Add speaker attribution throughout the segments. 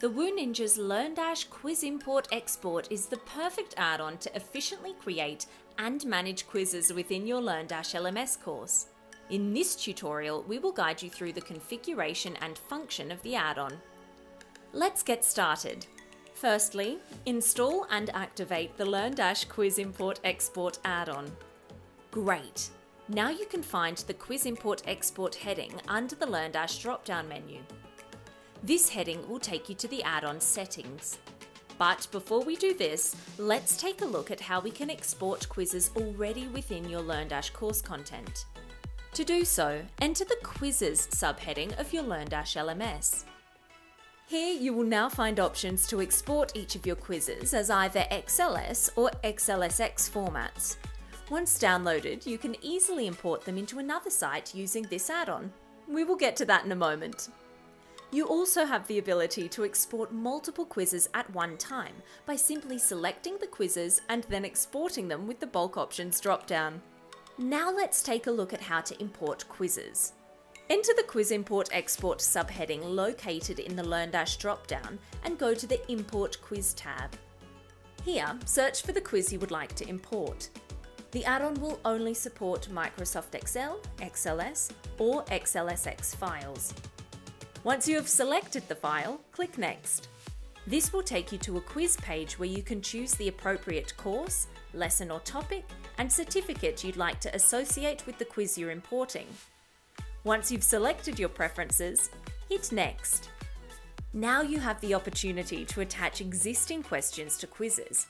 Speaker 1: The WooNinjas LearnDash Quiz Import Export is the perfect add-on to efficiently create and manage quizzes within your LearnDash LMS course. In this tutorial, we will guide you through the configuration and function of the add-on. Let's get started. Firstly, install and activate the LearnDash Quiz Import Export add-on. Great! Now you can find the Quiz Import Export heading under the LearnDash drop-down menu. This heading will take you to the add-on settings. But before we do this, let's take a look at how we can export quizzes already within your LearnDash course content. To do so, enter the Quizzes subheading of your LearnDash LMS. Here you will now find options to export each of your quizzes as either XLS or XLSX formats. Once downloaded, you can easily import them into another site using this add-on. We will get to that in a moment. You also have the ability to export multiple quizzes at one time by simply selecting the quizzes and then exporting them with the bulk options dropdown. Now let's take a look at how to import quizzes. Enter the Quiz Import Export subheading located in the LearnDash dropdown and go to the Import Quiz tab. Here, search for the quiz you would like to import. The add-on will only support Microsoft Excel, XLS, or XLSX files. Once you have selected the file, click Next. This will take you to a quiz page where you can choose the appropriate course, lesson or topic, and certificate you'd like to associate with the quiz you're importing. Once you've selected your preferences, hit Next. Now you have the opportunity to attach existing questions to quizzes.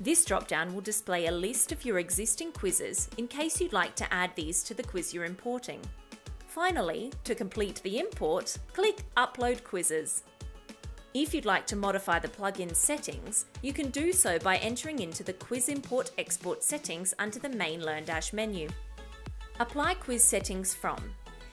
Speaker 1: This dropdown will display a list of your existing quizzes in case you'd like to add these to the quiz you're importing. Finally, to complete the import, click Upload Quizzes. If you'd like to modify the plugin settings, you can do so by entering into the Quiz Import Export settings under the main LearnDash menu. Apply quiz settings from.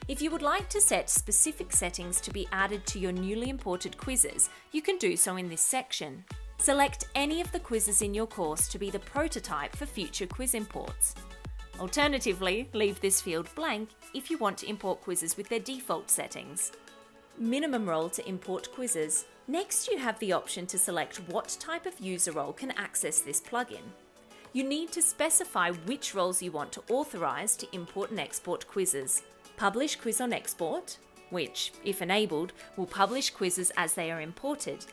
Speaker 1: If you would like to set specific settings to be added to your newly imported quizzes, you can do so in this section. Select any of the quizzes in your course to be the prototype for future quiz imports. Alternatively, leave this field blank if you want to import quizzes with their default settings. Minimum role to import quizzes. Next, you have the option to select what type of user role can access this plugin. You need to specify which roles you want to authorize to import and export quizzes. Publish quiz on export, which, if enabled, will publish quizzes as they are imported.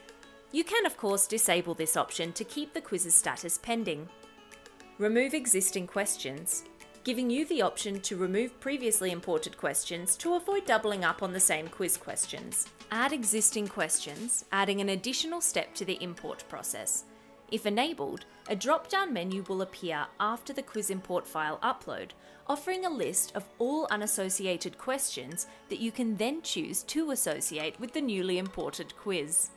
Speaker 1: You can, of course, disable this option to keep the quiz's status pending. Remove existing questions giving you the option to remove previously imported questions to avoid doubling up on the same quiz questions. Add existing questions, adding an additional step to the import process. If enabled, a drop-down menu will appear after the quiz import file upload, offering a list of all unassociated questions that you can then choose to associate with the newly imported quiz.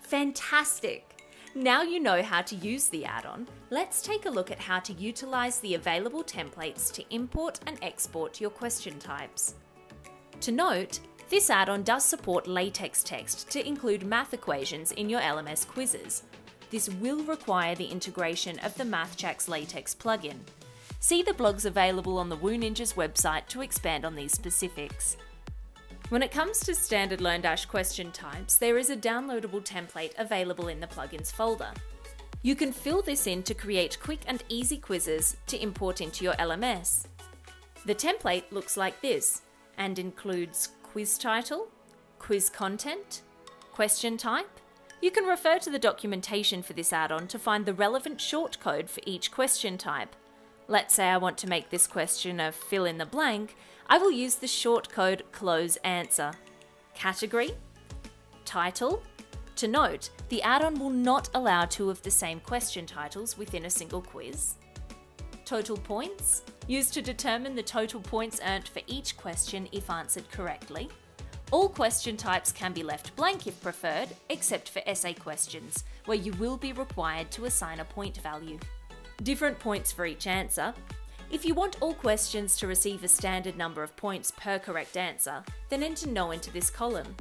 Speaker 1: Fantastic! Now you know how to use the add-on, let's take a look at how to utilize the available templates to import and export your question types. To note, this add-on does support LaTeX text to include math equations in your LMS quizzes. This will require the integration of the MathJax LaTeX plugin. See the blogs available on the WooNinjas website to expand on these specifics. When it comes to standard LearnDash question types, there is a downloadable template available in the plugins folder. You can fill this in to create quick and easy quizzes to import into your LMS. The template looks like this and includes quiz title, quiz content, question type. You can refer to the documentation for this add-on to find the relevant shortcode for each question type. Let's say I want to make this question a fill in the blank, I will use the shortcode cloze answer. Category, title. To note, the add-on will not allow two of the same question titles within a single quiz. Total points, used to determine the total points earned for each question if answered correctly. All question types can be left blank if preferred, except for essay questions, where you will be required to assign a point value. Different points for each answer, if you want all questions to receive a standard number of points per correct answer, then enter no into this column.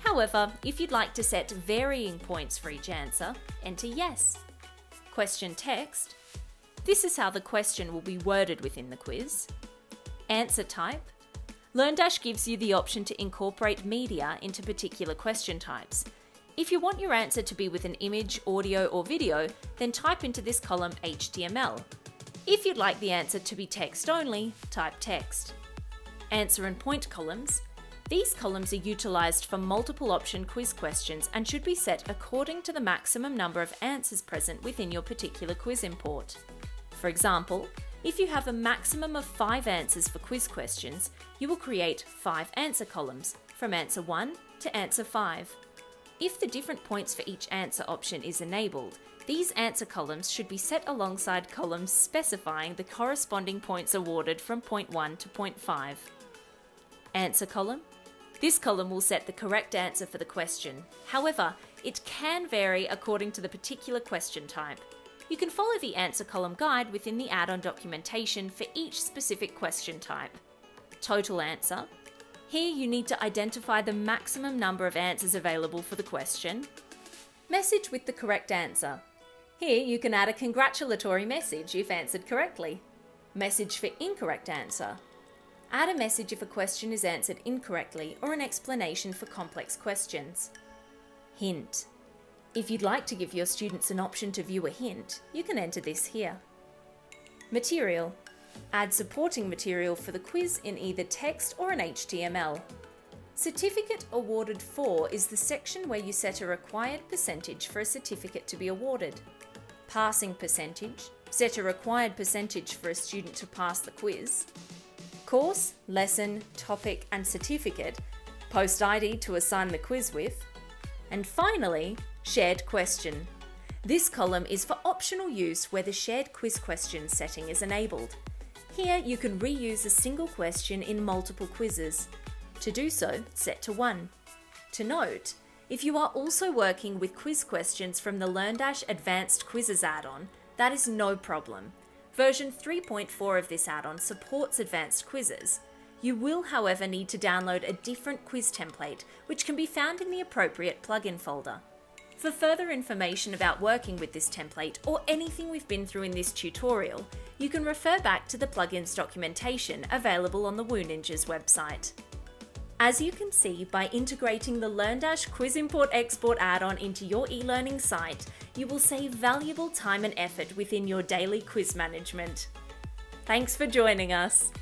Speaker 1: However, if you'd like to set varying points for each answer, enter yes. Question text. This is how the question will be worded within the quiz. Answer type. LearnDash gives you the option to incorporate media into particular question types. If you want your answer to be with an image, audio, or video, then type into this column HTML. If you'd like the answer to be text only, type text. Answer and point columns. These columns are utilised for multiple option quiz questions and should be set according to the maximum number of answers present within your particular quiz import. For example, if you have a maximum of 5 answers for quiz questions, you will create 5 answer columns, from answer 1 to answer 5. If the different points for each answer option is enabled, these answer columns should be set alongside columns specifying the corresponding points awarded from point 1 to point 5. Answer column. This column will set the correct answer for the question. However, it can vary according to the particular question type. You can follow the answer column guide within the add-on documentation for each specific question type. Total answer. Here you need to identify the maximum number of answers available for the question. Message with the correct answer. Here you can add a congratulatory message if answered correctly. Message for incorrect answer. Add a message if a question is answered incorrectly or an explanation for complex questions. Hint. If you'd like to give your students an option to view a hint, you can enter this here. Material. Add supporting material for the quiz in either text or an HTML. Certificate awarded for is the section where you set a required percentage for a certificate to be awarded. Passing percentage, set a required percentage for a student to pass the quiz. Course, lesson, topic and certificate, post ID to assign the quiz with. And finally, shared question. This column is for optional use where the shared quiz question setting is enabled. Here you can reuse a single question in multiple quizzes. To do so, set to 1. To note, if you are also working with quiz questions from the LearnDash Advanced Quizzes add-on, that is no problem. Version 3.4 of this add-on supports advanced quizzes. You will, however, need to download a different quiz template, which can be found in the appropriate plugin folder. For further information about working with this template or anything we've been through in this tutorial, you can refer back to the plugins documentation available on the WooNinjas website. As you can see, by integrating the LearnDash Quiz Import Export add-on into your e-learning site, you will save valuable time and effort within your daily quiz management. Thanks for joining us.